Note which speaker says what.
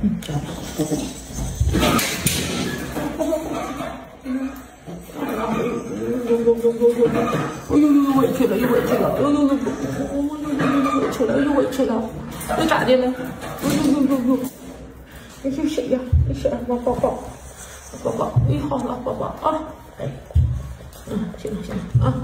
Speaker 1: 哎呦呦呦，委屈了，又委屈了，呦呦呦，我呦委屈了，又委屈了，那咋的呢？呦呦呦呦呦，那是谁呀？那是俺宝宝，宝宝，哎，好了，宝宝啊，哎，嗯，行了行了啊。